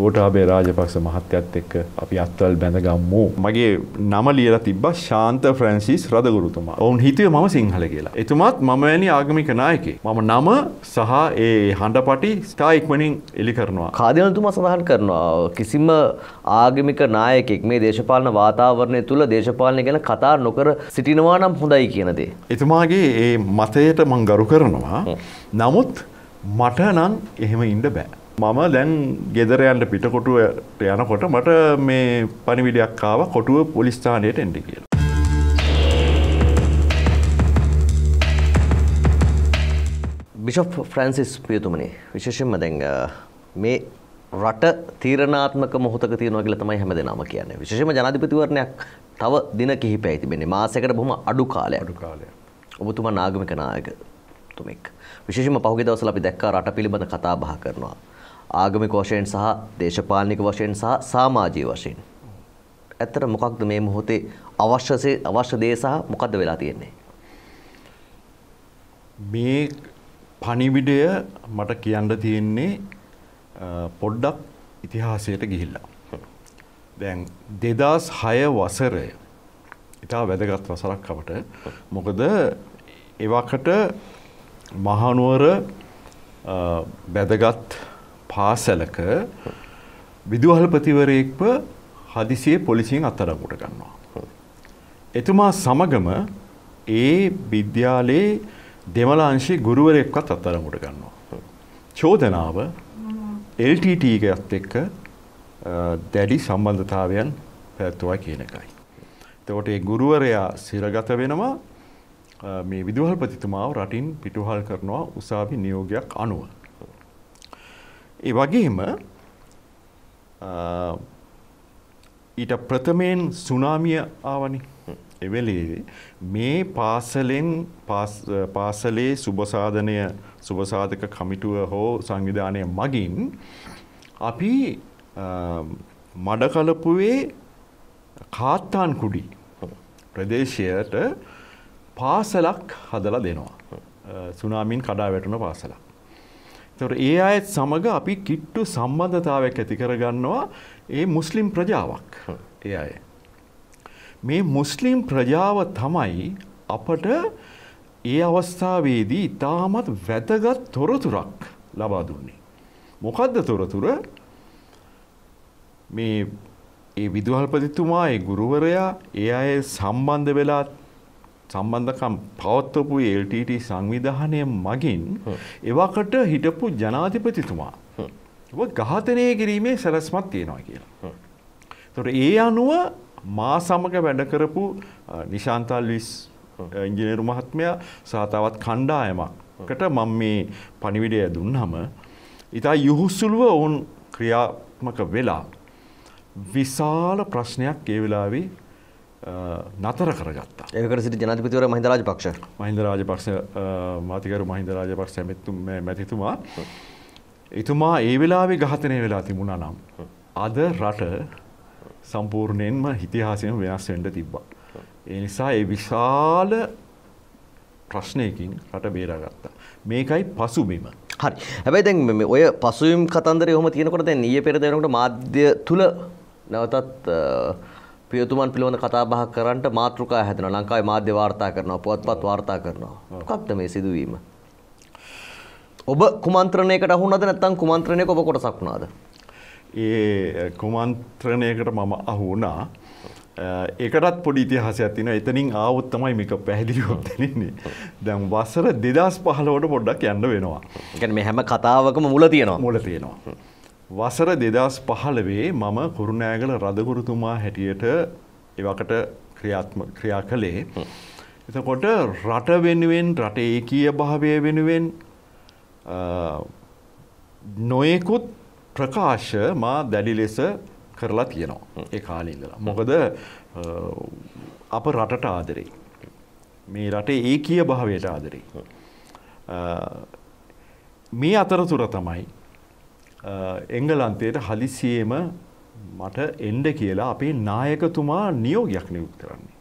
ගෝටාබේ රාජපක්ෂ මහත්‍යත් එක්ක අපි අත්වල් බැඳගම්මු. මගේ නම ලියලා තිබ්බ ශාන්ත ෆ්‍රැන්සිස් රදගුරුතුමා. ඔවුන් හිතුවේ මම සිංහල කියලා. එතුමාත් මම වැනි ආගමික නායකයෙක්. මම නම සහ ඒ හඬපටි ස්ථා ඉක්මනින් එලි කරනවා. කාදිනතුමා සඳහන් කරනවා කිසිම ආගමික නායකෙක් මේ දේශපාලන වාතාවරණය තුළ දේශපාලනය ගැන කතා නොකර සිටිනවා නම් හොඳයි කියන දේ. එතුමාගේ ඒ මතයට මං ගරු කරනවා. නමුත් මට නම් එහෙම ඉන්න බෑ. මම දැන් ගෙදරයන්ට පිටකොටුවට යනකොට මට මේ පනිවිඩයක් ආව කොටුව පොලිස්ථානයට එන්ඩි කියලා. බිෂප් ෆ්‍රන්සිස් පියතුමනේ විශේෂෙන්ම දැන් මේ රට තීරණාත්මක මොහොතක තියෙනවා කියලා තමයි හැම දෙනාම කියන්නේ. විශේෂයෙන්ම ජනාධිපතිවරණයක් තව දින කිහිපයයි තිබෙන්නේ. මාසයකට බොහොම අඩු කාලයක්. අඩු කාලයක්. ඔබතුමා නාගමික නායකතුමෙක්. විශේෂයෙන්ම පහුගිය දවස්වල අපි දැක්කා රට පිළිබඳ කතා බහ කරනවා. ආගමික වශයෙන් සහ දේශපාලනික වශයෙන් සහ සමාජීය වශයෙන්. ඇත්තට මොකක්ද මේ මොහොතේ අවශ්‍ය අවශ්‍ය දේ සහ මොකද්ද වෙලා තියෙන්නේ? මේ පණිවිඩය මට කියන්න තියෙන්නේ පොඩ්ඩක් ඉතිහාසයට ගිහිල්ලා. දැන් දෙදස් හය වසරය ඉතා වැදගත් වසරක් අපට මොකද එවකට මහනුවර වැදගත් පාසලක විදුහල්පතිවරයෙක්ව හදිසියේ පොලිසියෙන් අත්අඩංගුවට ගන්නවා. එතුමා සමගම ඒ විද්‍යාලයේ දෙමළ අංශයේ ගුරුවරයෙක්වත් අත්අඩංගුවට ගන්නවා. චෝදනාව LTT එකත් එක්ක දැඩි සම්බන්ධතාවයන් පැවැත්වුවා කියන එකයි. එතකොට ඒ ගුරුවරයා සිරගත වෙනවා මේ විදුහල්පතිතුමාව රටින් පිටුහල් කරනවා උසාවි නියෝගයක් අනුව. ඒ වගේම ඊට ප්‍රථමයෙන් සුනාමිය ආවනි එවෙලේ මේ පාසලෙන් පාසලේ සුභසාධනය සුභසාධක කමිටුව හෝ සංවිධානය මගින් අපි මඩකලපුවේ කාත්තාන් කුඩි ප්‍රදේශයට පාසලක් හදලා දෙනවා. සුනාමින් කඩා වැටුණ පාසලක්. තොර ඒ අයත් සමඟ අපි කිට්ටු සම්බන්ධතාවයක් ඇති කරගන්නවා ඒ මුස්ලිම් ප්‍රජාවක් ඒ අය. මේ මුස්ලිම් ප්‍රජාව තමයි අපට ඒ අවස්ථාවේදී ඉතාමත් වැදගත් තොරතුරක් ලබා දුන්නේ. මොකක්ද තොරතුර මේ ඒ විදුහල්පතිතුමා ඒ ගුරුවරයා ඒ අය සම්බන්ධ වෙලා සම්බන්ධකම් පවත්වපු LTT සංවිධානය මගින් එවකට හිටපු ජනාධිපතිතුමා ඝාතනය කිරීමේ සැලස්මත් තියෙනවා කියලා. තොට ඒ අනුව මා සමග වැඩ කරපු නිශාන්තල් විස් ඉංජිනේරු මහත්මයා සාතාවත් කණ්ඩායමකට මම මේ පනිවිඩය දුන්නම ඉතා යුහුස්සුළුව ඔවුන් ක්‍රියාත්මක වෙලා විශාල ප්‍රශ්නයක් ඒ වෙලාවේ නතර කරගත්තා. ඒකට සිට ජනාධිපතිවර මහින්ද රාජපක්ෂ. මහින්ද රාජපක්ෂ මාතිකරු මහින්ද රාජපක්ෂ මැතිතුමා එතුමා ඒ වෙලාවේ ඝාතනය වෙලා තිබුණා නම් අද රට සම්පූර්ණයෙන්ම ඉතිහාසයම වෙනස් වෙන්න තිබ්බා. ඒ නිසා ඒ විශාල ප්‍රශ්නයකින් රට බේරාගත්තා. මේකයි පසුබිම. හරි. හැබැයි දැන් ඔය පසුබිම් කතන්දරය ඔහොම තියෙනකොට දැන් ඊයේ පෙරේද වෙනකොට මාධ්‍ය තුල නැවතත් පියතුමන් පිළිබඳ කතා බහ කරන්නට මාතෘකා හැදෙනවා. ලංකාවේ මාධ්‍ය වාර්තා කරනවා, පුවත්පත් වාර්තා කරනවා. මොකක්ද මේ සිදුවීම? ඔබ කුමන්ත්‍රණයකට අහුණාද නැත්නම් කුමන්ත්‍රණයක ඔබ කොටසක් වුණාද? ඒ කුමන්ත්‍රණයකට මම අහු වුණා. ඒකටත් පොඩි ඉතිහාසයක් තියෙනවා. එතනින් ආවොත් තමයි මේක පැහැදිලිව දැනෙන්නේ. දැන් වසර 2015ට පොඩ්ඩක් යන්න වෙනවා. ඒ කියන්නේ මේ හැම කතාවකම මුල තියෙනවා. මුල තියෙනවා. වසර 2015 මම කුරුණෑගල රදගුරුතුමා හැටියට එවකට ක්‍රියාත්ම ක්‍රියා කළේ. එතකොට රට වෙනුවෙන් රට ඒකීය භාවය වෙනුවෙන් නොයෙකුත් ප්‍රකාශ මා දැඩි ලෙස කරලා තියෙනවා ඒ කාලේ ඉඳලා. මොකද අප රටට ආදරේ. මේ රටේ ඒකීය භාවයට ආදරේ. මේ අතරතුර තමයි එංගලන්තයට හදිසියේම මට එන්ඩ කියලා අපේ නායකතුමා නියෝගයක් නියුත් කරන්නේ.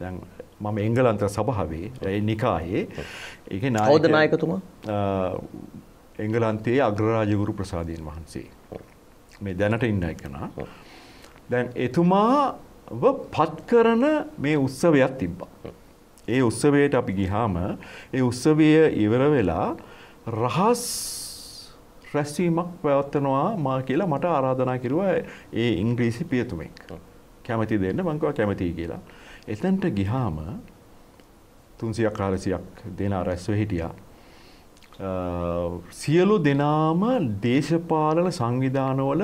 දැන් මම එංගලන්ත සභාවේ නිකායේ ඒක කවුද නායකතුමා එංගලන්තයේ අග්‍රරාජගුරු ප්‍රසාදීන් වහන්සේ. මේ දැනට ඉන්න එකනා. දැන් එතුමාව පත් කරන මේ උත්සවයක් තිබ්බා. ඒ උත්සවයට අපි ගිහාම ඒ උත්සවය ඉවර වෙලා රහස් රැස්වීමක් පැවත්වනවා මා කියලා මට ආරාධනා කිරුවා ඒ ඉංග්‍රීසි පියතුමෙක්. කැමති දෙන්න මංකවා කැමතියි කියලා. එතැන්ට ගිහාම තුන්සියක් කාරසියක් දෙනා රැස්ව හිටියා. සියලු දෙනාම දේශපාලන සංවිධානවල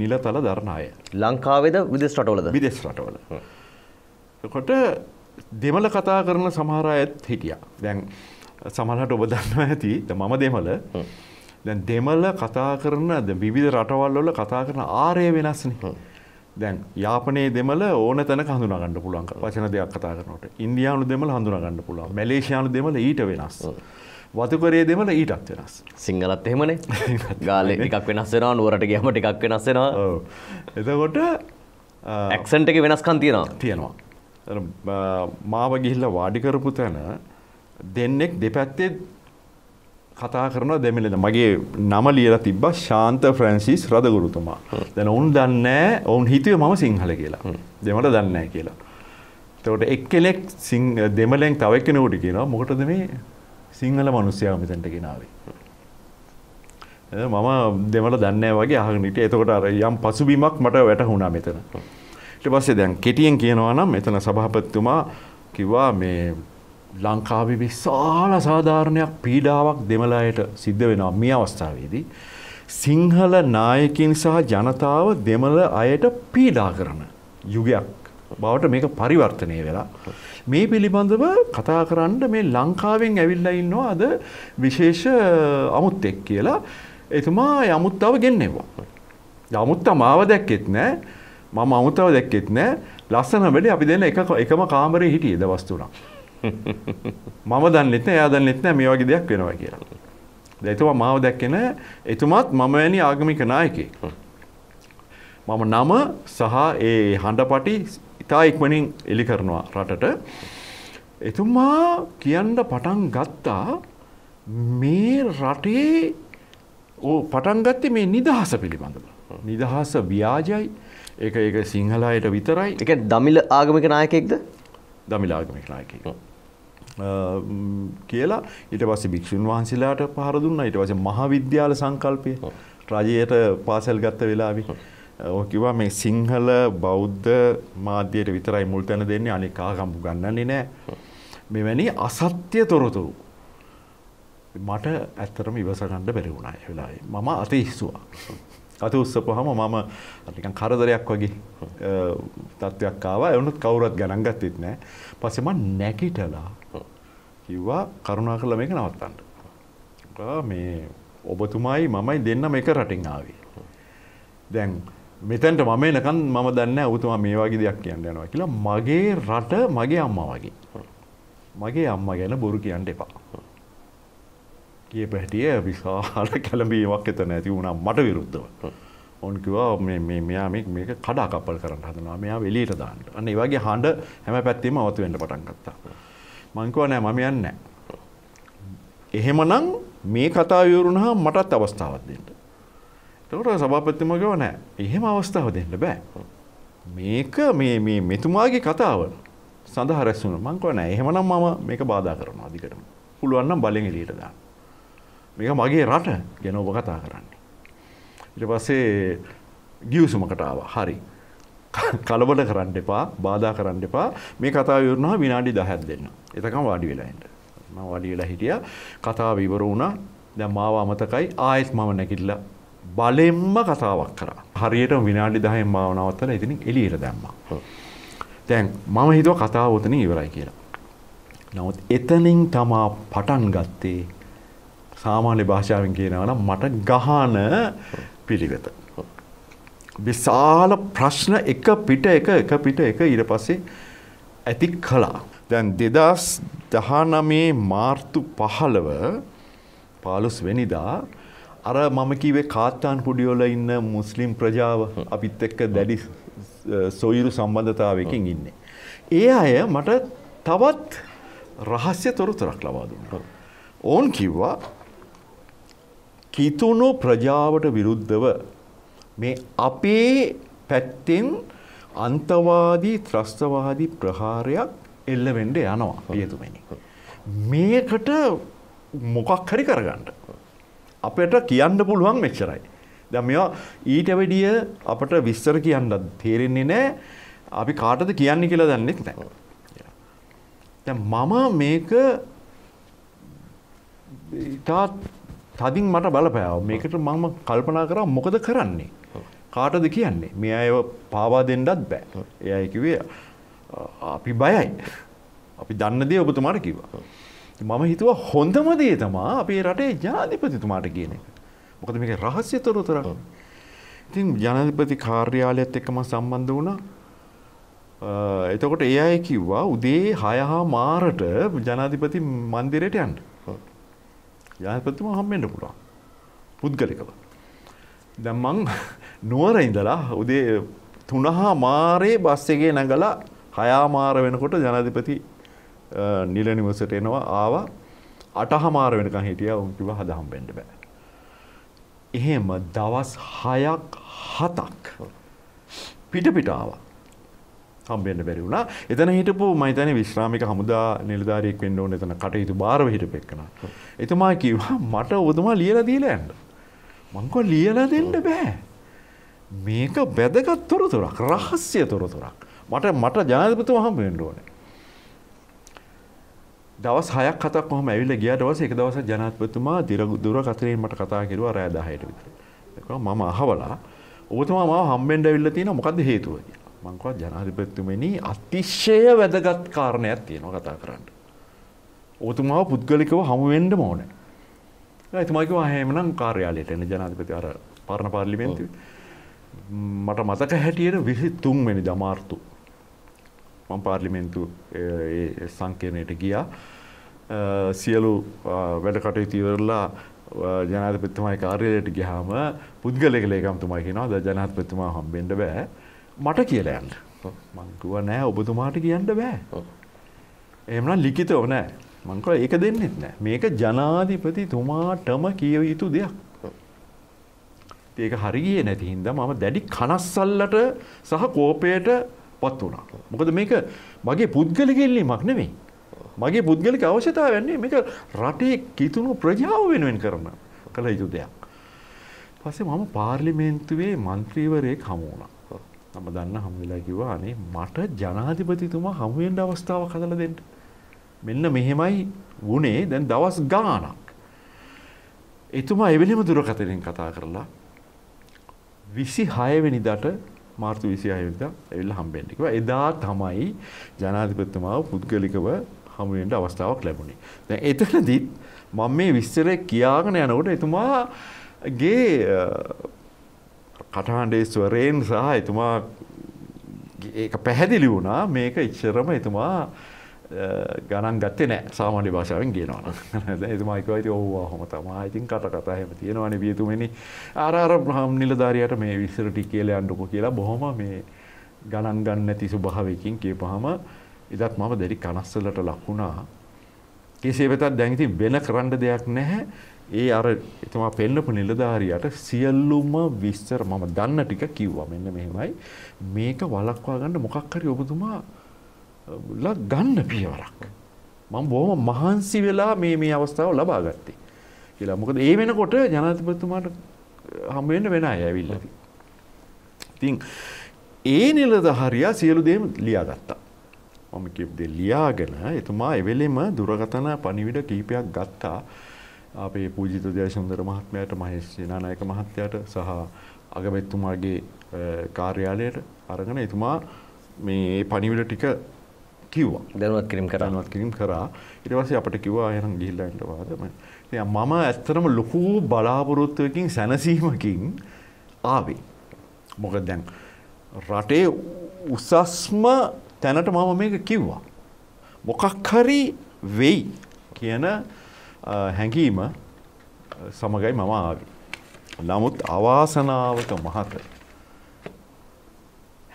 නිලතල දරණය. ලංකාවේද විදෙස් රටවලද විදෙස් රටවල. කොට දෙමල කතා කරන සමහර ඇත් හිටිය. දැන් සමහට ඔබ දන්න ඇති මම දෙමල දැන් දෙමල කතා කරන විවිධ රටවල්වල කතා කරන ආරය වෙනස්න. දැන් යාපනේ දෙමල ඕන තැන හඳුනගන්න පුළුවන් වචන දෙයක් කතා කරනට ඉන්දයානු දෙමල හඳුනගන්න පුළුවන්. මැලේෂයානු දෙමල ඊට වෙනස්. වතුකරේ දෙමල ඊටත් වෙනස්. සිංහලත් එහෙමනේ. ගාල එකක් වෙනස් වෙනවා නුවරට ගහම ටිකක් වෙනස් වෙනවා. එතකොට ඇක්සන්ට එක වෙනස්කන් තියෙනවා. තියෙනවා. මාව ගිහිල්ල වාඩිකරපු තැන දෙන්නෙක් දෙපැත්තේ කතා කරන දෙමිලද මගේ නම ලියල තිබ ශාන්ත ෆ්‍රන්සිස් රදගුරුතුමා දැන ඔවුන් දන්නෑ ඔවුන් හිතුව මම සිංහල කියලා දෙමට දන්නෑ කියලා. තවට එක් කෙනෙක් දෙමලෙන් තවක්කෙනවට කියලා මොකටද මේ සිංහල මනුස්්‍යයාව මෙතැන්ට ගෙනාවේ. මම දෙමට දන්න වගේ අහනිට එතකොට අර යම් පසුබිමක් මට වැටහුණා මෙතන. ට පස්සේ දැන් කෙටියෙන් කියනවා නම් මෙතන සභහපත්තුමා කිව්වා මේ ලංකාවි විශාල සාධාරණයක් පීඩාවක් දෙමලායට සිද්ධ වෙනවා මේ අවස්ථාවේදී. සිංහල නායකින් සහ ජනතාව දෙමල අයට පීඩා කරන යුගයක් බවට මේක පරිවර්තනය වෙලා. මේ පිළිබඳව කතා කරන්න මේ ලංකාවෙන් ඇවිල්ලා ඉන්නවා අද විශේෂ අමුත්තෙක් කියලා එතුමා යමුත්තාව ගෙන්නෙවා. යමුත්තා මාව දැක්කෙත් නෑ මම අමුතාව දැක්කෙත් නෑ ලස්සන වැඩි අපි දෙන්න එක එකම කාමරේ හිටියේ දවස්තුනා. මම දන්නෙත් නෑ එයා දන්නෙත් නෑ මේ වගේ දෙයක් වෙනවා කියලා. එතුමා මාව දැක්කෙන එතුමාත් මම වැනි ආගමික නායකයෙක්. මම නම සහ ඒ හඬපටි ඉතා ඉක්මනින් එලි කරනවා රටට. එතුමා කියන්න පටන් ගත්තා මේ රටේ පටන් ගත්තේ මේ නිදහස පිළිබඳව. නිදහස ව්‍යාජයි එක එක සිංහලායට විතරයි එක දමිල ආගමික නායකෙක්ද දමිල ආගමික නායකෙක්. කියලා. ඊට පස්සේ භික්ෂුන් වහන්සේලාට පහර දුන්නා. ඊට පස්සේ මහාවිද්‍යාල සංකල්පය. රජයට පාසල් ගත්ත වෙලාවේ. ඔය කිව්වා මේ සිංහල බෞද්ධ මාධ්‍යයට විතරයි මුල් තැන දෙන්නේ. අනික ආගම් ගන්නන්නේ නැහැ. මෙවැනි අසත්‍ය තොරතුරු මට ඇත්තටම ඉවස ගන්න බැරි වුණා ඒ වෙලාවේ. මම අතීස්සුවා. අත උස්සපුවාම මම නිකන් කරදරයක් වගේ තත්ත්වයක් ආවා. ඒ වුණත් කවුරුත් ගණන් ගත්තෙත් නැහැ. පස්සේ මම නැගිටලා කිව්වා කරුණාකරලා මේක නවත්තන්න. මේ ඔබතුමායි මමයි දෙන්නම එක රටින් ආවේ. දැන් මෙතැන්ට මම එනකන් මම දන්න ඔබතුමා මේ වගේ දෙයක් කියන්න යනවා කියලා මගේ රට මගේ අම්මා වගේ. මගේ අම්මා ගැන බොරු කියන්න එපා. කිය පැටිය විශාල කැළඹීමක් එතන ඇති වුණා මට විරුද්ධව. ඔන් කිව්වා මේ මෙයා මේක කඩා කප්පල් කරන්න හදනවා මෙයා එළියට දාන්න. අන්න ඒ වගේ හඬ හැම පැත්තෙම අවතු වෙන්න පටන් ගත්තා. මං කිව්වා නෑ මම යන්නේ නෑ. එහෙමනම් මේ කතාව ඉවරුනහම මටත් අවස්ථාවක් දෙන්න. එතකොට සභාපතිතුමා කිව්වා නෑ එහෙම අවස්ථාව දෙන්න බෑ. මේක මේ මේ මෙතුමාගේ කතාව සඳහා රැස් වුණා. මං කිව්වා නෑ එහෙමනම් මම මේක බාධා කරනවා අධිකරම. පුළුවන් නම් බලෙන් එළියට දාන්න. මේක මගේ රට ගැන ඔබ කතා කරන්නේ. ඊට පස්සේ ගිවිසුමකට ආවා. හරි. කලබල කරන්න එපා, බාධා කරන්න එපා. මේ කතාව ඉවරනවා විනාඩි 10ක් දෙන්න. එතකම වාඩි වෙලා ඉන්න. මම වාඩි වෙලා හිටියා. කතාව ඉවර වුණා. දැන් මාව අමතකයි. ආයෙත් මම නැගිටලා බලෙන්ම කතාවක් කරා. හරියට විනාඩි 10න් මාව නවත්තලා ඉතින් එළියට දැම්මා. දැන් මම හිතුවා කතාව උතනින් ඉවරයි කියලා. නමුත් එතනින් තමා පටන් ගත්තේ සාමාන්‍ය භාෂාවෙන් කියනවා නම් මට ගහන පිළිවෙත. විශාල ප්‍රශ්න එක පිට එක එක පිට එක ඊට පස්සේ ඇති කළා. දැන් දෙදස් දහනමේ මාර්තු පහළව පාලුස් වෙනිදා අර මම කිවේ කාත්තාන් කුඩියෝල ඉන්න මුස්ලිම් ප්‍රජාව අපිත් එක්ක දැඩි සොයිරු සම්බන්ධතාවයකින් ඉන්නේ. ඒ අය මට තවත් රහස්‍ය තොරතුරක් ලබා දුන්න. ඕන් කිව්වා කිතුුණු ප්‍රජාවට විරුද්ධව මේ අපේ පැත්තෙන් අන්තවාදී ත්‍රස්තවාදී ප්‍රහාරයක් එල්ල වෙන්ඩ යනවා පියතුමනි. මේකට මොකක් හරි කරගන්නට. අපට කියන්න පුළුවන් මෙච්චරයි. ද මෙවා ඊට වැඩිය අපට විස්තර කියන්නත් තේරෙන්නේ නෑ අපි කාටද කියන්න කියලා දන්නෙත් නෑ. මම මේක ඉතාත් තදින් මට බලපෑව මේකට මම කල්පනා කරා මොකද කරන්නේ. කාටද කියන්නේ මේ අය පාවා දෙන්නත් බෑ. ඒ අය කිව්වේ අපි බයයි. අපි දන්න දේ ඔබතුමාට කිව්වා. මම හිතුවා හොඳම දේ තමා අපේ රටේ ජනාධිපතිතුමාට කියන එක. මොකද මේක රහස්‍ය තොරතුරක්. ඉතින් ජනාධිපති කාර්යාලයත් එක්කම සම්බන්ධ වුණා. එතකොට ඒ අය කිව්වා උදේ 6 හා මාරට ජනාධිපති මන්දිරයට යන්න. ජනාධිපතිතුමා හම්බෙන්න පුළුවන්. පුද්ගලිකව. දැන් මං නුවර ඉඳලා උදේ 3 හා මාරේ බස් එකේ නැගලා 6 මාර වෙනකොට ජනාධිපති නිල නිවසට එනවා ආවා අට හමාර වෙනකම් හිටියා උන් කිව්වා හද හම්බෙන්න බෑ. එහෙම දවස් 6ක් 7ක් පිට පිට ආවා. හම්බෙන්න බැරි වුණා. එතන හිටපු මම හිතන්නේ විශ්‍රාමික හමුදා නිලධාරියෙක් වෙන්න ඕනේ එතන කටයුතු බාරව හිටපු එක්කන. එතුමා කිව්වා මට ඔබතුමා ලියලා දීලා යන්න. මං කිව්වා ලියලා දෙන්න බෑ. මේක වැදගත් තොරතුරක් රහස්‍ය තොරතුරක්. මට මට ජනාධිපතිතුමා හම්බ වෙන්න ඕනේ. දවස් හයක් හතක් කොහොම ඇවිල්ලා ගියා දවස් එක දවසක් ජනාධිපතිතුමා දුර කතරෙන් මට කතා කරුවා රෑ 10ට විතර. ඒකම මම අහවලා ඔබතුමා මාව හම්බෙන්න ඇවිල්ලා තියෙනවා මොකද්ද හේතුව කියලා. මං කිව්වා ජනාධිපතිතුමනි අතිශය වැදගත් කාරණයක් තියෙනවා කතා කරන්න. ඔබතුමාව පුද්ගලිකව හමු වෙන්න ඕනේ. එතුමා කිව්වා එහෙමනම් කාර්යාලයට එන්න ජනාධිපති අර පරණ පාර්ලිමේන්තුවේ. මට මතක හැටියට 23 වෙනි දමාර්තු මම පාර්ලිමේන්තු සංකීර්ණයට ගියා. සියලු වැඩ කටයුතු ඉවරලා ජනාධිපතිතුමාගේ කාර්යාලයට ගියාම පුද්ගලික ලේකම්තුමා කියනවා ද ජනාධිපතිතුමා හම්බෙන්න බෑ මට කියලා යන්න. මංකුව නෑ ඔබතුමාට කියන්න බෑ. එමනම් ලිකිතව නෑ. මංකල ඒක දෙන්නෙත් නෑ. මේක ජනාධිපති තුමාටම කියව යුතු දෙයක්. ඒක හරිගිය නැති හින්ද මම දැඩි කනස්සල්ලට සහ කෝපයට පත් වුණා. මොකද මේක මගේ පුද්ගලිකෙල්ලීමක් නෙමෙයි. මගේ පුද්ගලික අවශ්‍යතාවන්නේ මේක රටේ කිතුුණු ප්‍රජාව වෙනුවෙන් කරන කළ යුතු දෙයක්. පසේ මම පාර්ලිමේන්තුවේ මන්ත්‍රීවරයෙක් හමුණා මම දන්න හම් වෙලා කිව්වා අනේ මට ජනාධිපතිතුමා හමු වෙන්න අවස්ථාවක් හදලා දෙන්න. මෙන්න මෙහෙමයි වුණේ දැන් දවස් ගාණක්. එතුමා එවෙලෙම දුරකථනයෙන් කතා කරලා 26 වෙනිදාට මාර්තු 26 වෙනිදා ඇවිල්ලා හම්බෙන්න කිව්වා. එදා තමයි ජනාධිපතිතුමාව පුද්ගලිකව හමු වෙන්න අවස්ථාවක් ලැබුණේ. දැන් එතනදිත් මම මේ විස්තරය කියාගෙන යනකොට එතුමාගේ කටහඬේ ස්වරයෙන් සහ එතුමා ඒක පැහැදිලි වුණා. මේක ඉච්චරම එතුමා ගණන් ගත්තේ නෑ. සාමාන්‍ය භාෂාවෙන් කියනවා නම්. එතුමා කිව්වා ඉතින් ඔව් අහම තමයි. ඉතින් කට කතා එහෙම තියෙනවනේ වියතුමනි අර අර නිලධාරියට මේ විස්තර ටික කියලා යන්නකෝ කියලා බොහොම මේ ගණන් ගන්න නැති ස්වභාවයකින් කියපහම ඉදත් මම දැඩි කනස්සලට ලක් වුණා. කෙසේ වෙතත් දැන් ඉතින් වෙන කරන්න දෙයක් නැහැ ඒ අර එතුමා පෙන්නපු නිලධාරියට සියල්ලුම විස්තර මම දන්න ටික කිව්වා මෙන්න මෙහෙමයි මේක වළක්වා ගන්න මොකක් හරි ඔබතුමා ලා ගන්න පියවරක්. මම බොහොම මහන්සි වෙලා මේ මේ අවස්ථාව ලබා ගත්තේ. කියලා. මොකද ඒ වෙනකොට ජනාධිපතිතුමාට හම් වෙන්න වෙන අය ඇවිල්ලා ඉතින් ඒ නිලධාරියා සියලු දේ ලියාගත්තා. මම කියපු දේ ලියාගෙන එතුමා එවෙලෙම දුරකථන පණිවිඩ කීපයක් ගත්තා. අපේ පූජිත ජයසුන්දර මහත්මයාට මහේෂ් සේනානායක මහත්තයාට සහ අගමැතිතුමාගේ කාර්යාලයට අරගෙන එතුමා මේ පණිවිඩ ටික කිව්වා. දැනුවත් කිරීම කරා. දැනුවත් කිරීම කරා. ඊට පස්සේ අපිට කිව්වා එහෙනම් ගිහිල්ලා එන්න වාද? මම මම ඇත්තටම ලොකු බලාපොරොත්තුවකින් සැනසීමකින් ආවේ. මොකද දැන් රටේ උසස්ම තැනට මම මේක කිව්වා මොකක් හරි වෙයි කියන හැඟීම සමගයි මම ආවේ නමුත් අවාසනාවක මහත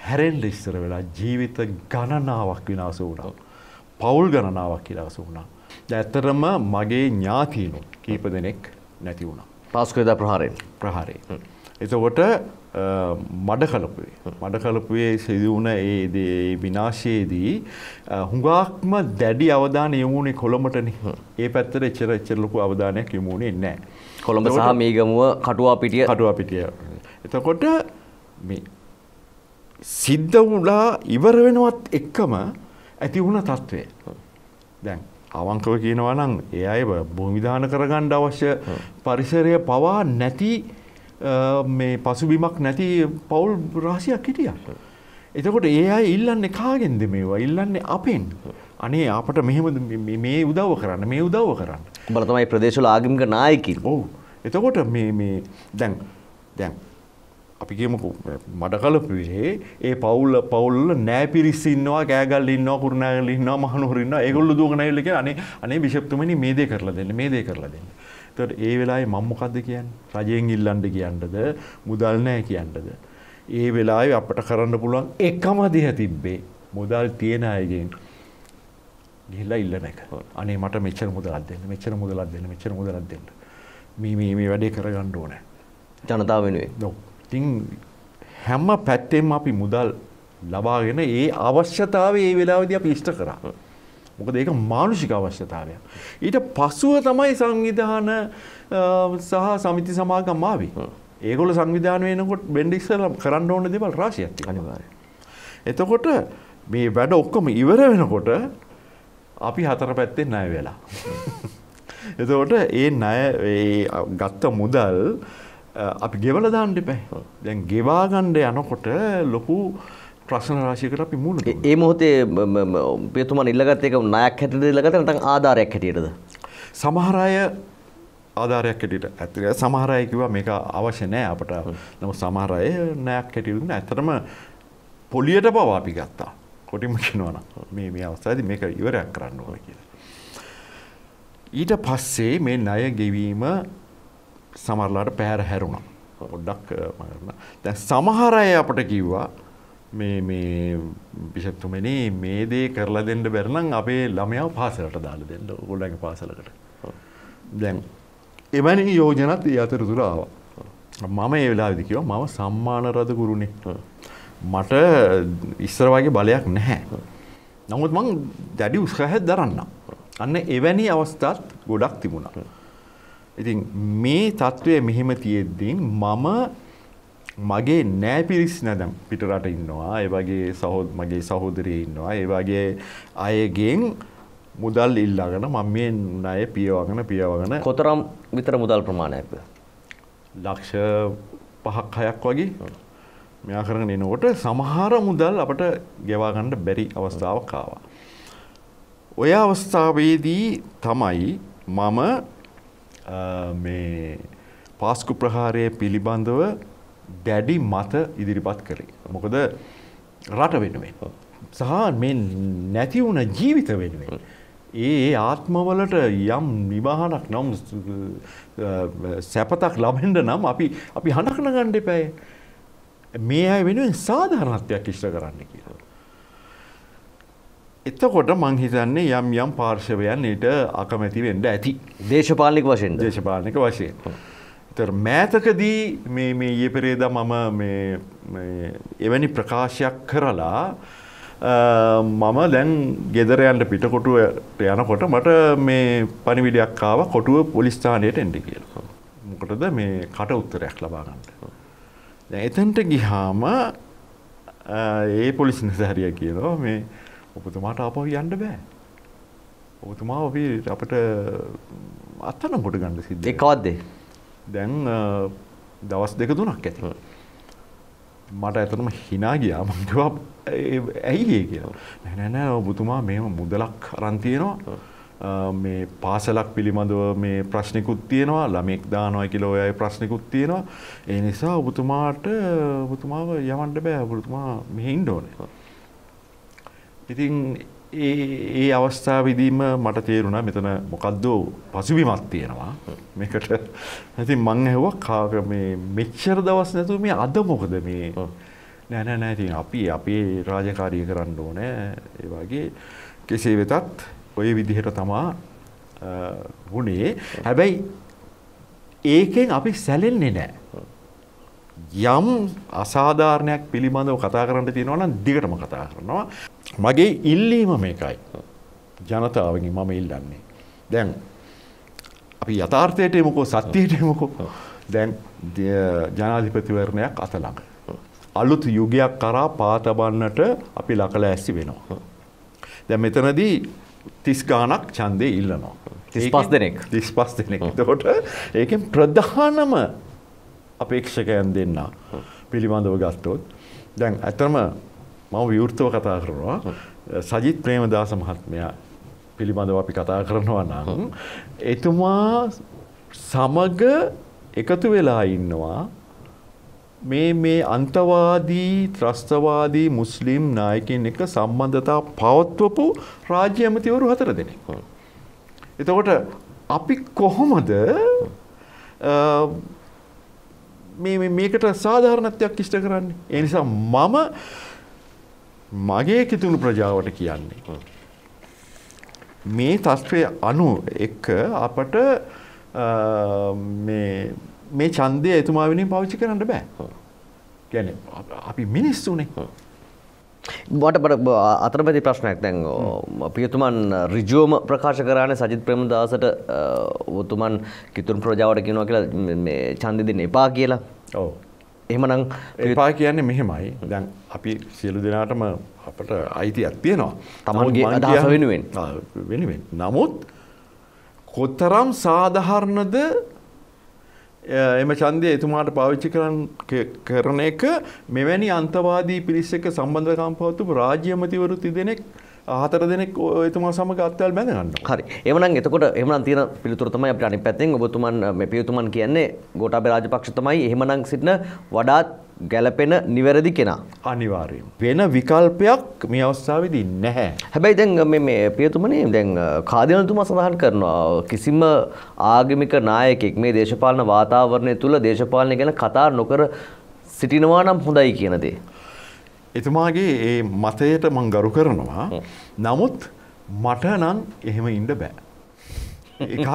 හැරෙන්ඩ ඉස්සර වෙලා ජීවිත ගණනාවක් විනාස වුණා. පවුල් ගණනාවක් විලාස වුණා. ඇත්තරම මගේ ඥාතිීනු කීප දෙනෙක් නැති වුණා. පාස්කෝද ප්‍රහාරයෙන් ප්‍රහාරය. එතකොට මඩ කලපුවේ මඩ කලපුවේ සිදුවුණ ඒ විනාශයේදී හුඟක්ම දැඩි අවධාන යමුණේ කොළඹටන. ඒ පැත්තර එච්චර එච්චරලොකු අවධානයක් යමුණේ නෑ කොළඹ සහ මේගමුව කටුවා පිටිය. කටුවා පිටිය. එතකොට සිද්ධ වුණා ඉවර වෙනවත් එක්කම ඇති වුණ තත්ත්වය. දැන් අවංකව කියනවා නම් ඒ අය භූමිධාන කරගණ්ඩ අවශ්‍ය පරිසරය පවා නැති මේ පසුබිමක් නැති පවුල් රාසියක් හිටිය. එතකොට ඒ අය ඉල්ලන්නේ කාගෙන්ද මේවා ඉල්ලන්නේ අපෙන්. අනේ අපට මෙහෙම මේ උදව්ව කරන්න මේ උදව්ව කරන්න. බලතමයි ප්‍රදේශවල ආගමික නායකින්. ඔව්. එතකොට මේ දැන් දැන් අපි කියමුකු මඩ කලපුවේ ඒ පවුල්ල පවුල්ල නෑ පිරිස් ඉන්නවා කෑගල් ඉන්නවා කුරුණෑගල ඉන්නවා මහනුවර ඉන්නවා ඒගොල්ලෝ දුවගෙන ඇවිල්ලා කියන අනේ අනේ බිෂප්තුමනි මේ දේ කරලා දෙන්න මේ දේ කරලා දෙන්න. එතකොට ඒ වෙලාවේ මම මොකද්ද කියන්නේ? රජයෙන් ඉල්ලන්න කියන්නද මුදල් නැහැ කියන්නද? ඒ වෙලාවේ අපට කරන්න පුළුවන් එකම දිහ තිබ්බේ මුදල් තියෙන අයගෙන් ගිහිල්ලා ඉල්ලන එක. අනේ මට මෙච්චර මුදලක් දෙන්න මෙච්චර මුදලක් දෙන්න මෙච්චර මුදලක් දෙන්න. මේ මේ මේ වැඩේ කරගන්න ඕනේ. ජනතාව වෙනුවෙන්. ඔව්. ඉතින් හැම පැත්තෙම අපි මුදල් ලබාගෙන ඒ අවශ්‍යතාවය ඒ වෙලාවේදී අපි ඉෂ්ට කරා. මොකද ඒක මානුෂික අවශ්‍යතාවයක්. ඊට පසුව තමයි සංවිධාන සහ සමිති සමාගම් ආවේ. ඒගොල්ලෝ සංවිධාන වෙනකොට වෙන්න ඉස්සෙල්ලා කරන්න ඕන දේවල් රාශියක් තියෙනවා. එතකොට මේ වැඩ ඔක්කොම ඉවර වෙනකොට අපි හතර පැත්තෙන් ණය වෙලා. එතකොට ඒ ණය ගත්ත මුදල් අපි ගෙවල දාන්න එපා. දැන් ගෙවා ගන්න යනකොට ලොකු ප්‍රශ්න රාශියකට අපි මුහුණ ඒ මොහොතේ පියතුමන් ඉල්ලගත් එක ණයක් හැටියට ඉල්ලගත්ත නැත්නම් ආධාරයක් හැටියටද? සමහර අය ආධාරයක් හැටියට ඇත්තට සමහර අය කිව්වා මේක අවශ්‍ය නැහැ අපට. නමුත් සමහර අය ණයක් හැටියට දුන්නා. ඇත්තටම පොලියට පවා අපි ගත්තා. කොටිම කියනවා නම් මේ මේ අවස්ථාවේදී මේක ඉවරයක් කරන්න ඕනේ කියලා. ඊට පස්සේ මේ ණය ගෙවීම සමහරලාට පැහැර හැරුණා. පොඩ්ඩක් දැන් සමහර අය අපට කිව්වා මේ මේ බිෂප්තුමනි මේ දේ කරලා දෙන්න බැරි නම් අපේ ළමයාව පාසලට දාලා දෙන්න ඕගොල්ලන්ගේ පාසලකට. දැන් එවැනි යෝජනත් ඒ අතරතුර ආවා. මම ඒ වෙලාවේදී කිව්වා මම සම්මාන රද ගුරුනේ. මට ඉස්සර වගේ බලයක් නැහැ. නමුත් මං දැඩි උත්සාහයක් දරන්නම්. අන්න එවැනි අවස්ථාත් ගොඩක් තිබුණා. ඉතින් මේ තත්ත්වය මෙහෙම තියෙද්දී මම මගේ නෑ පිරිස් නැදම් පිටරට ඉන්නවා. ඒ වගේ සහෝද මගේ සහෝදරය ඉන්නවා. ඒ වගේ අයගෙන් මුදල් ඉල්ලාගෙන මම මේ ණය පියවගෙන පියවගෙන කොතරම් විතර මුදල් ප්‍රමාණයක්ද? ලක්ෂ පහක් හයක් වගේ මෙයා කරගෙන එනකොට සමහර මුදල් අපට ගෙවා ගන්න බැරි අවස්ථාවක් ආවා. ඔය අවස්ථාවේදී තමයි මම පාස්කු ප්‍රහාරය පිළිබඳව දැඩි මත ඉදිරිපත් කරේ. මොකද රට වෙනුවෙන්. සහ මේ නැති වුණ ජීවිත වෙනුවෙන්. ඒ ආත්මවලට යම් නිවාහනක් නම් සැපතක් ලබෙන්ඩ නම් අපි අපි හඬකන ගණ්ඩ පැය මේ අය වෙනුවෙන් සාධාරණත්වයක් ඉෂ්ට කරන්න කියලා. එතකොට මං හිතන්නේ යම් යම් පාර්ශවයන් ඊට අකමැති වෙන්ඩ ඇති. දේශපාලික වශයෙන් දේශපාලනික වශයෙන්. තර මෑතකදී මේ මේ ඊයේ පෙරේද මම මේ එවැනි ප්‍රකාශයක් කරලා මම දැන් ගෙදරයන්ට පිටකොටුවට යනකොට මට මේ පනිවිඩයක් ආව කොටුව පොලිස්ථානයට එන්ඩි කියලා. මොකටද මේ කට උත්තරයක් ලබාගන්නට. දැන් එතන්ට ගිහාම ඒ පොලිස් නිසාරිය කියනවා මේ ඔබතුමාට අපව යන්න බෑ. ඔබතුමා ඔබ අපට අත්තනම් කොට ගන්න සිද්ධ. එකවත්දේ. දැන් දවස් දෙක තුනක් ඇති. මට ඇතනම හිනා ගියා. මංගවා ඇයි ඒ කියලා. නැනෑ ඔබතුමා මෙම මුදලක් අරන්තියනවා මේ පාසලක් පිළිබඳව මේ ප්‍රශ්නිකුත් තියෙනවා. ළමෙක් දානොය කිලෝ අය ප්‍රශ්නිකුත් තියෙනවා. ඒ නිසා ඔබතුමාට ඔබතුමාව යවන්ඩ බෑ. ඔබතුමා මෙහින්ඩ ඕනේ. ඉතින් ඒ අවස්ථාවවිදීම මට තේරුණා මෙතන මොකක්දෝ පසුබිමත් තියෙනවා. මේකට ඇති මං ඇහුව කාක මේ මෙච්චර දවස් නැතු මේ අද මොකද මේ? නෑනෑ නෑති අපි අපේ රාජකාරය කරන්න ඕනෑ. ඒ වගේ කෙසේ වෙතත් ඔය විදිහට තමා වුණේ. හැබැයි ඒකෙන් අපි සැලෙන්නේ නෑ. යම් අසාධාරණයක් පිළිබඳව කතා කරන්න තියෙනවා නම් දිගටම කතා කරනවා. මගේ ඉල්ලීම මේකයි. ජනතාවගෙන් මම ඉල්ලන්නේ. දැන් අපි යථාර්ථයට එමුකෝ සත්‍යයට එමුකෝ. දැන් ජනාධිපතිවරණයක් අත ළඟ. අලුත් යුගයක් කරා පාතබන්නට අපි ලකල ඇස්සි වෙනවා. දැන් මෙතනදී තිස් ගානක් ඡන්දේ ඉල්ලනවා. 35 දෙනෙක්. 35 දෙනෙක්. එතකොට ඒකෙන් ප්‍රධානම අපේක්ෂකයන් දෙන්න පිළිබඳව ගත්තොත් දැන් ඇතරම මම විවෘතව කතා කරනවා සජිත් ප්‍රේමදාස මහත්මයා පිළිබඳව අපි කතා කරනවා නම් එතුමා සමග එකතු වෙලා ඉන්නවා මේ මේ අන්තවාදී ත්‍රස්තවාදී මුස්ලිම් නායකින් එක සම්බන්ධතා පවත්වපු රාජ්‍ය ඇමතිවරු හතර දෙනෙක්. එතකොට අපි කොහොමද මේකට සාධාරණත්වයක් ඉෂ්ට කරන්නේ. ඒ නිසා මම මගේ කිතුුණු ප්‍රජාවට කියන්නේ. මේ තත්ත්වය අනු එක්ක අපට මේ චන්දය එතුමාවිනින් පවිච්චි කරන්න බෑ. ගැන අපි මිනිස්සුනේ. බට බට අතරපති ප්‍රශ්නයක් දැන් පියතුමන් රිජෝම ප්‍රකාශ කරන සජිත් ප්‍රමදාසට උතුමන් කිතුන් ප්‍රජාවට කියනවා කියලා චන්දිදින එපා කියලා ඕ එහෙමනම් එපා කියන්නේ මෙහෙමයි. දැන් අපි සියලු දෙනාටම අපට අයිතියක් තියෙනවා. තමන්ගේ අදහස වෙනුවෙන්. වෙනුවෙන්. නමුත් කොතරම් සාධහරණද එම චන්දය එතුමාට පාවිච්චි කරන එක මෙවැනි අන්තවාදී පිරිස් එක සම්බන්ධකම් පවත්තු රාජ්‍යමතිවරු තිදෙනෙක් හතර දෙනෙක් එතුමා සමග අත්වල් බැඳගන්න හරි. එමනම් එතකොට එමන තින පිළිතුරතමයි අප අනි පැත්තෙන් ඔබතුමන් මේ පියතුමන් කියන්නේ ගෝටාබ රාජපක්ෂතමයි එහෙමනං සිටින වඩාත් ගැලපෙන නිවැරදි කෙනා. අනිවාර්යෙන් වෙන විකල්පයක් මේ අවස්ථාවේදී නැහැ. හැබැයි දැන් මේ පියතුමනේ දැන් කාදිනතුමා සඳහන් කරනවා කිසිම ආගමික නායකෙක් මේ දේශපාලන වාතාවරණය තුළ දේශපාලනය ගැන කතා නොකර සිටිනවා නම් හොඳයි කියන දේ එතුමාගේ ඒ මතයට මං ගරු කරනවා නමුත් මට නම් එහෙම ඉන්ඩ බෑ. එකක්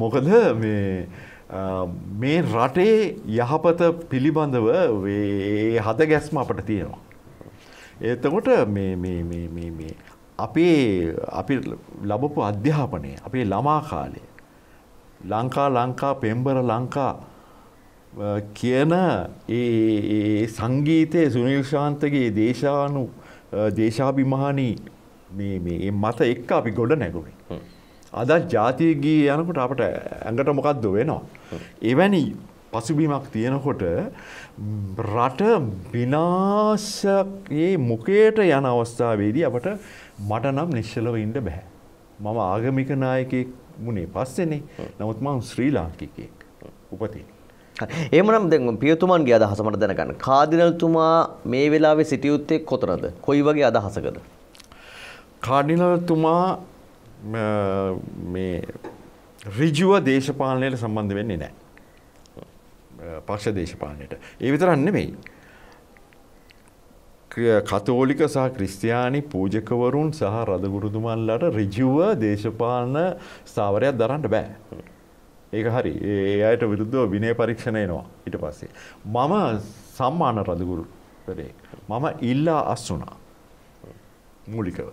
මොකද මේ රටේ යහපත පිළිබඳව හද ගැස්ම අපට තියෙනවා. එතකොට අපේ අපි ලබපු අධ්‍යාපනය අපේ ළමා කාලය ලංකා ලංකා පෙම්බර ලංකා කියන ඒ සංගීතය සුනිල්ශාන්තගේ දේශානු දේශාභිමානී මේ මත එක්ක අපි ගොඩ නැගුණේ. අදත් ජාතියගී යනකොට අපට ඇඟට මොකක්ද වෙනවා. එවැනි පසුබිමක් තියෙනකොට රට විනාශයේ මුකයට යන අවස්ථාවේදී අපට මට නම් නිශ්චලව ඉන්න බැහැ. මම ආගමික නායකෙක් මුණේ පස්සෙනේ නමුත් මං ශ්‍රී ලාංකිකයෙක් උපතින්. එහෙමනම් දැන් පියතුමන්ගේ අදහස මට දැනගන්න. කාදිනල්තුමා මේ වෙලාවේ සිටියුත්තේ කොතනද? කොයි වගේ අදහසකද? කාඩිනල්තුමා මේ ඍජුව දේශපාලනයට සම්බන්ධ වෙන්නේ නැහැ. පක්ෂ දේශපාලනයට. ඒ විතරක් නෙමෙයි. කතෝලික සහ ක්‍රිස්තියානි පූජකවරුන් සහ රදගුරුතුමන්ලට ඍජුව දේශපාලන ස්ථාවරයක් දරන්න බෑ. ඒක හරි ඒ අයට විරුද්ධව විනය පරීක්ෂණයනවා ඊට පස්සේ. මම සම්මාන රදගුරුතරේ මම ඉල්ලා අස් වුණා මූලිකව.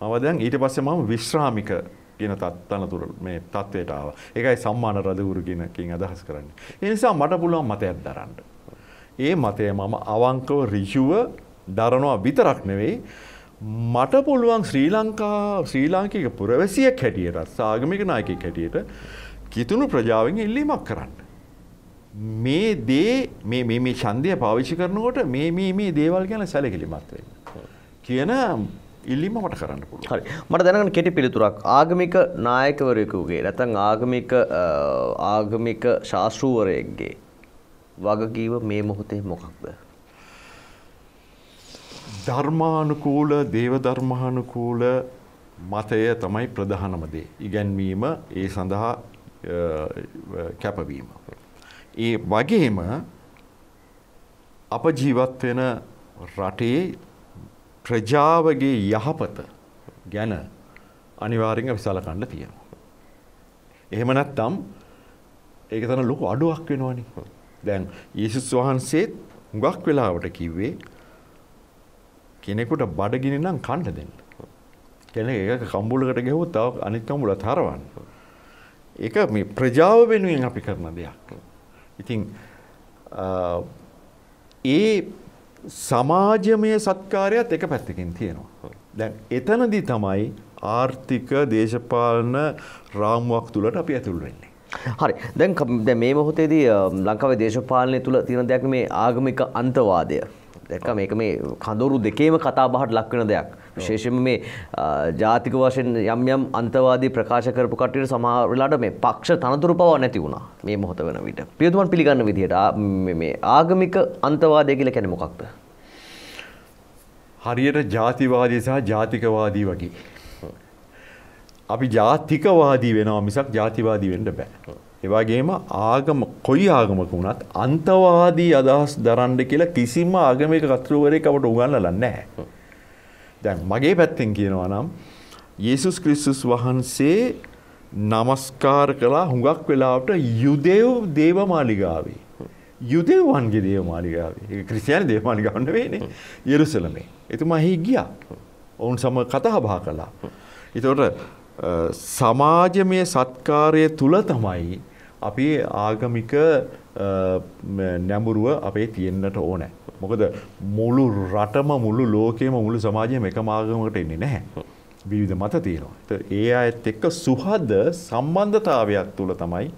මම දැන් ඊට පස්සේ මම විශ්‍රාමික කියන තනතුර මේ තත්ත්වයට ආවා. ඒකයි සම්මාන රදගුරු කියන කින් අදහස් කරන්නේ. ඒ නිසා මට පුළුවන් මතයක් දරන්න. ඒ මතය මම අවංකව ඍජුව දරනවා විතරක් නෙවෙයි මට පුළුවන් ශ්‍රී ලංකා ශ්‍රී ලාංකික පුරවැසියෙක් හැටියට සාගමික නායකයෙක් හැටියට කිතුුණු ප්‍රජාවෙන් ඉල්ලීමක් කරන්න. මේ දේ මේ ඡන්දය පාවිච්චි කරනකොට මේ මේ දේවල් ගැන සැලකිලිමත් වෙන්න. කියන ඉල්ලීම මට කරන්න පුළුවන්. හරි. මට දැනගන්න කෙටි පිළිතුරක් ආගමික නායකවරයෙකුගේ නැත්නම් ආගමික ආගමික ශාස්ත්‍රූවරයෙක්ගේ වගකීම මේ මොහොතේ මොකක්ද? ධර්මානුකූල දේව ධර්මානුකූල මතය තමයි ප්‍රධානම දේ. ඉගැන්වීම ඒ සඳහා කැපවීම. ඒ වගේම අප ජීවත් වෙන රටේ ප්‍රජාවගේ යහපත ගැන අනිවාර්යෙන් විසලකන්න තියෙනවා. එහෙම නැත්නම් ඒක තන ලොකු අඩුවක් වෙනවනේ. දැන් යේසුස් වහන්සේත් හුඟක් වෙලාවට කිව්වේ කෙනෙකුට බඩගිනි නම් කන්න දෙන්න. කෙනෙක් ඒක කම්බුලකට ගෙවුවොත් තව අනිත් කම්බුලත් හරවන්න. ඒක මේ ප්‍රජාව වෙනුවෙන් අපි කරන දෙයක්. ඉතින් ඒ සමාජමය සත්කාරයත් එක පැත්තකින් තියෙනවා. දැන් එතනදී තමයි ආර්ථික දේශපාලන රාමුවක් තුළට අපි ඇතුල් වෙන්නේ. හරි දැන් දැන් මේ මොහොතේදී ලංකාවේ දේශපාලනය තුළ තියෙන දෙයක් මේ ආගමික අන්තවාදය. දැක්ක මේක මේ කඳවුරු දෙකේම කතා බහට ලක් වෙන දෙයක්. විශේෂයෙන්ම මේ ජාතික වශයෙන් යම් යම් අන්තවාදී ප්‍රකාශ කරපු කට්ටියට සමහර වෙලාවට මේ පක්ෂ තනතුරු පවා නැති වුණා මේ මොහොත වෙන විට. පියතුමන් පිළිගන්න විදිහට මේ ආගමික අන්තවාදය කියලා කියන්නේ මොකක්ද? හරියට ජාතිවාදී සහ ජාතිකවාදී වගේ. අපි ජාතිකවාදී වෙනවා මිසක් ජාතිවාදී වෙන්න බෑ. ඒ වගේම ආගම කොයි ආගමක වුණත් අන්තවාදී අදහස් දරන්න කියලා කිසිම ආගමික කර්තෘවරයෙක් අපට උගන්වලා නැහැ. දැන් මගේ පැත්තෙන් කියනවා නම් යේසුස් ක්‍රිස්තුස් වහන්සේ নমස්කාර කළා හුඟක් වෙලාවට යුදෙව් දේවමාලිගාවේ. යුදෙව්වන්ගේ දේවමාලිගාවේ. ඒක ක්‍රිස්තියානි දේවමාලිගාව නෙවෙයිනේ. යෙරුසලමේ. එතුමා එහි ගියා. ඔවුන් සමග කතා බහ කළා. ඒතකොට සමාජමය සත්කාරය තුල තමයි අපි ආගමික නැඹුරුව අපේ තියෙන්නට ඕනෑ. මොකද මුළු රටම මුළු ලෝකයේම මුළු සමාජයම එකම ආගමකට එන්නේ නැහැ. විවිධ මත තියෙනවා. ඒ අයත් එක්ක සුහද සම්බන්ධතාවයක් තුල තමයි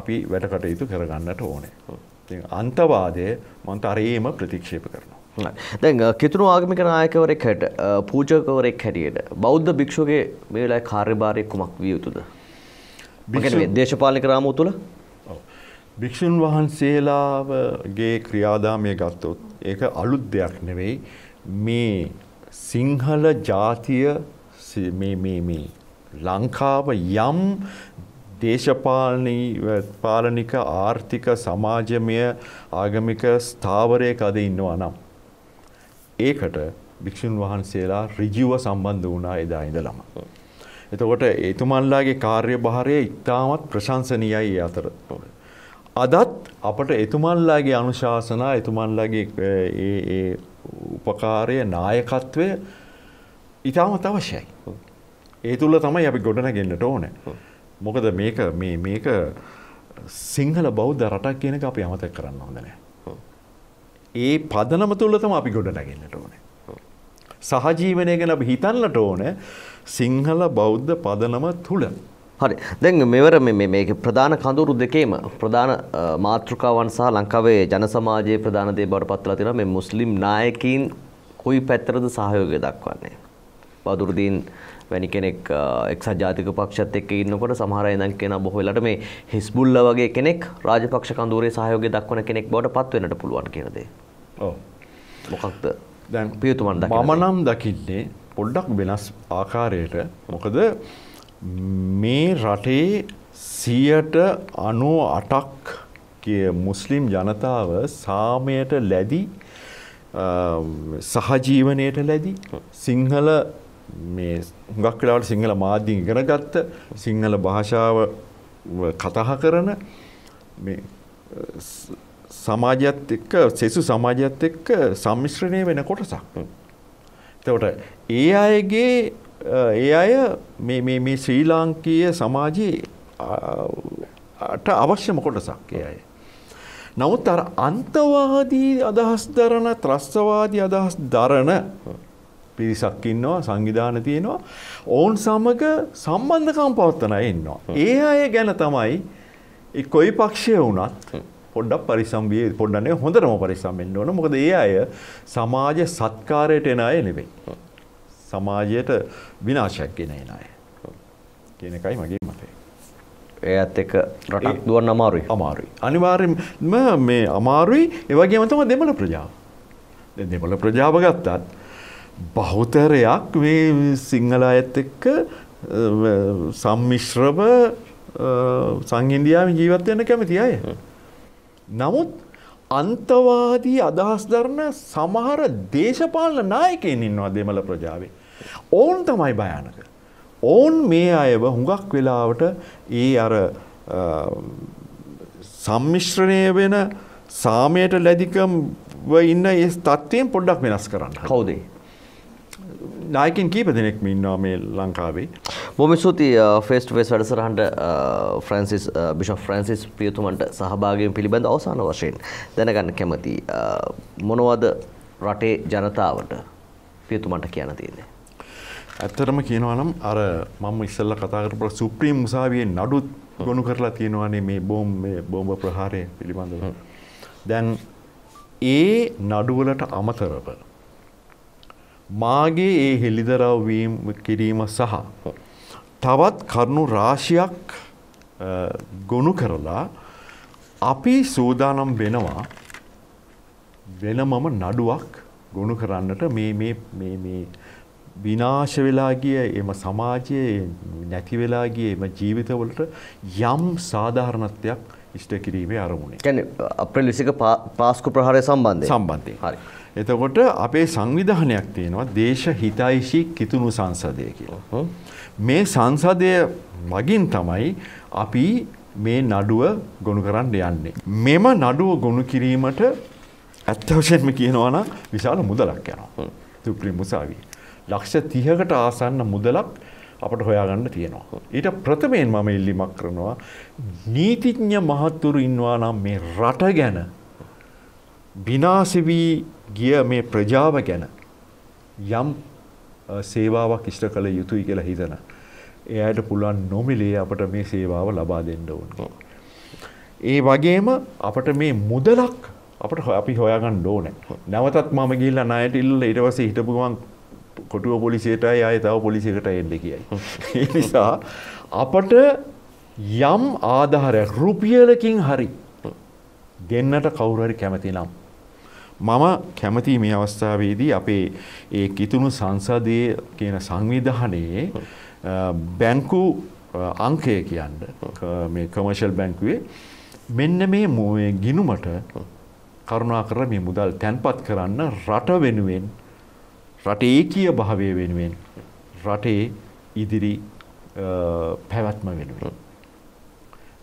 අපි වැඩ කටයුතු කරගන්නට ඕනේ. අන්තවාදය මන්ත අරේම ප්‍රතික්ෂේප කරනවා. දැන් කිතුුණු ආගමික නායකවරෙක් හැට පූජකවරෙක් හැටියට බෞද්ධ භික්ෂුගේ මේ වෙලාවේ කාර්යභාරය කුමක් විය යුතුද? දේශපාලනික රාමුව තුළ භික්ෂුන් වහන්සේලාගේ ක්‍රියාදාමය ගත්තොත් ඒක අලුත් දෙයක් නෙවෙයි. මේ සිංහල ජාතිය මේ ලංකාව යම් දේශපාලනී පාලනික ආර්ථික සමාජමය ආගමික ස්ථාවරයක අද ඉන්නවා නම් ඒකට භික්ෂුන් වහන්සේලා ඍජුව සම්බන්ධ වුණා එදා ඉඳලම. එතකොට එතුමන්ලාගේ කාර්යභාරය ඉතාමත් ප්‍රශංසනීයයි අතර. අදත් අපට එතුමන්ලාගේ අනුශාසනා එතුමන්ලාගේ ඒ උපකාරය නායකත්වය ඉතාමත් අවශ්‍යයි. ඒ තුළ තමයි අපි ගොඩනගෙන්න්නට ඕන. මොකද මේක මේක සිංහල බෞද්ධ රටක් කියනක අපි අමතක කරන්න හොඳනෑ. ඒ පදනම තුළතම අපි ගොඩනගෙන්න්නට ඕන. සහජීවනය ගැන අපි හිතන්නට ඕන සිංහල බෞද්ධ පදනම තුළ හරි දැන් මෙවර මේක ප්‍රධාන කඳුරු දෙකේම ප්‍රධාන මාතෘකාවන් සහ ලංකාවේ ජන සමාජයේ ප්‍රධාන දේ බවට පත්වලා තියෙනවා මේ මුස්ලිම් නායකයින් කොයි පැත්තරද සහයෝගය දක්වන්නේ බදුරුදීන් වැනි කෙනෙක් එක්සත් ජාතික පක්ෂත් එක්ක ඉන්නකොට සමහර අය ඉඳන් කියන බොහෝ වෙලාවට මේ හිස්බුල්ලා වගේ කෙනෙක් රාජපක්ෂ කඳවුරේ සහයෝගය දක්වන කෙනෙක් බවට පත් වෙන්නට පුළුවන් කියන දේ. ඔව්. මොකක්ද? දැන් පියතුමන් දකින්නේ මම නම් දකින්නේ පොඩ්ඩක් වෙනස් ආකාරයට මොකද මේ රටේ සියට අනු අටක් කිය මුස්ලිම් ජනතාව සාමයට ලැදි සහජීවනයට ලැදි සිංහල මේ හුඟක් වෙලාවට සිංහල මාධ්‍යින් ඉගෙන ගත්ත සිංහල භාෂාව කතා කරන මේ සමාජයත් එක්ක සෙසු සමාජයත් එක්ක සම්මිශ්‍රණය වෙන කොටසක්. එතකොට ඒ අයගේ ඒ අය මේ ශ්‍රී ලාංකීය සමාජයේ අට අවශ්‍යම කොටසක් ඒ අය. නමුත් අර අන්තවාදී අදහස් දරන ත්‍රස්තවාදී අදහස් දරන පිරිසක් ඉන්නවා සංවිධාන තියෙනවා ඔවුන් සමග සම්බන්ධකම් පවත්තන ඉන්නවා. ඒ අය ගැන තමයි කොයි පක්ෂය වුණත් පොඩ්ඩක් පරිසම් විය පොඩ්ඩනේ හොඳටම පරිසම් වෙන්න ඕන. මොකද ඒ අය සමාජ සත්කාරයට එන අය නෙවෙයි. සමාජයට විනාශයක් ගෙන එන අය කියන එකයි මගේ මතය. ඒත් එක රටක් දුවන්න අමාරුයි අමාරුයි. අනිවාර්යෙන්ම මේ අමාරුයි ඒවගේම තම දෙමළ ප්‍රජාව. දෙමළ ප්‍රජාව ගත්තත් බහුතරයක් මේ සිංහල අයත් එක්ක සම්මිශ්‍රව සංහින්දියාව ජීවත් වෙන්න කැමති අය. නමුත් අන්තවාදී අදහස් දරන සමහර දේශපාලන නායකයන් ඉන්නවා දෙමළ ප්‍රජාවේ. ඔවුන් තමයි භයානක. ඔවුන් මේ අයව හුඟක් වෙලාවට ඒ අර සම්මිශ්‍රණය වෙන සාමයට ලැදිකම් ඉන්න ඒ තත්ත්වයෙන් පොඩ්ඩක් වෙනස් කරන්න. කවුදේ? නායකින් කීප දෙනෙක් ඉන්නවා මේ ලංකාවේ. බොහොම ස්තුතියි ෆේස් ටු ෆේස් වැඩසටහනට ෆ්‍රැන්සිස් බිෂොප් ෆ්‍රැන්සිස් පියතුමන්ට සහභාගීව පිළිබඳ අවසාන වශයෙන් දැනගන්න කැමති මොනවද රටේ ජනතාවට පියතුමන්ට කියන්න තියෙන්නේ. ඇත්තටම කියනවා නම් අර මම ඉස්සල්ල කතා කරපු සුප්‍රීම් උසාවියේ නඩුත් ගොනු කරලා තියෙනවානේ මේ බෝම් මේ බෝම්බ ප්‍රහාරය පිළිබඳව. දැන් ඒ නඩුවලට අමතරව මාගේ ඒ හෙළිදරව් කිරීම සහ තවත් කරුණු රාශියක් ගොනු කරලා අපි සූදානම් වෙනවා වෙනමම නඩුවක් ගොනු කරන්නට මේ විනාශ වෙලා ගිය එම සමාජයේ නැති වෙලා ගිය එම ජීවිතවලට යම් සාධාරණත්වයක් ඉෂ්ට කිරීමේ අරමුණේ. කියන්නේ අප්‍රේල් 21 පාස්කු ප්‍රහාරය සම්බන්ධයෙන්. සම්බන්ධයෙන්. හරි. එතකොට අපේ සංවිධානයක් තියෙනවා දේශ හිතයිශී කිතුුණු සංසදය කියලා. මේ සංසදය මගින් තමයි අපි මේ නඩුව ගොුණු කරන්න යන්නේ. මෙම නඩුව ගොුණු කිරීමට ඇත්තවශයෙන්ම කියනවන විශාල මුදලක් යනවා. තුප්‍රි මුසාවී. ලක්ෂ තිහකට ආසන්න මුදලක් අපට හොයාගන්න තියෙනවා. ඊට ප්‍රථමයෙන් මම ඉල්ලිමක් කරනවා නීතිඥ මහත්තුරු ඉන්නවා නම් මේ රට ගැන විනාශවී ගිය මේ ප්‍රජාව ගැන යම් සේවාවක් ඉෂ්ට කළ යුතුයි කියලා හිතන. එයට පුළුවන් නොමිලේ අපට මේ සේවාව ලබා දෙන්න ඕන. ඒ වගේම අපට මේ මුදලක් අපට අපි හොයාගන්න ඕන. නැවතත් මම ගිල්ල නයට ඉල්ල ඉටවස හිටපුුවන් කොටුව පොලිසියටයි අය තව පොලිසිකට එන්න කියයි. ඒ නිසා අපට යම් ආධාරයක් රුපියලකින් හරි දෙන්නට කවුරහරි කැමති නම්. මම කැමති මේ අවස්ථාවේදී අපේ ඒ කිතුුණු සංසදය කියන සංවිධානයේ බැංකු අංකය කියන්න. මේ කමර්ශල් බැංකුවේ මෙන්න මේ ගිනුමට කරුණා කර මේ මුදල් තැන්පත් කරන්න රට වෙනුවෙන් රටේ කිය භාවය වෙනුවෙන් රටේ ඉදිරි පැවැත්ම වෙනුවෙන්.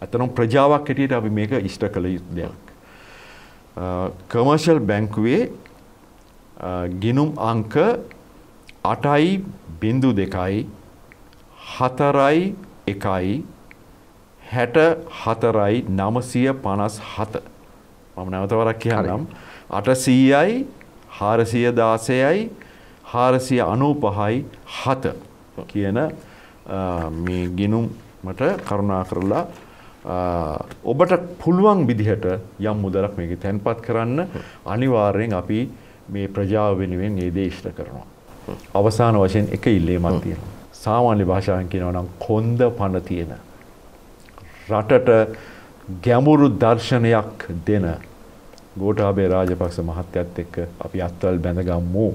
ඇතනම් ප්‍රජාවක් හැටියට අපි මේක ඉෂ්ට කළ යුතු දෙයක්. කමර්ශල් බැංකුවේ ගිනුම් අංක අටයි බින්දු දෙකයි හතරයි එකයි හැට හතරයි නමසිය පනස් හත මම නැවතවරක් කියන්නම් අටසීයයි හාරසිය දාසයයි හාරසිය අනූ පහයි හත කියන මේ ගිනුම්මට කරුණා කරලා ඔබට පුළුවන් විදිහට යම් මුදලක් මේක තැන්පත් කරන්න අනිවාර්යෙන් අපි මේ ප්‍රජාව වෙනුවෙන් ඒ දේශට කරනවා. අවසාන වශයෙන් එක ඉල්ලීමක් තියෙනවා. සාමාන්‍ය භාෂාවෙන් කියනවා නම් කොන්ද පණ තියෙන රටට ගැඹුරු දර්ශනයක් දෙන ගෝඨාභය රාජපක්ෂ මහත්තයත් එක්ක අපි අත්වල් බැඳගම්මු.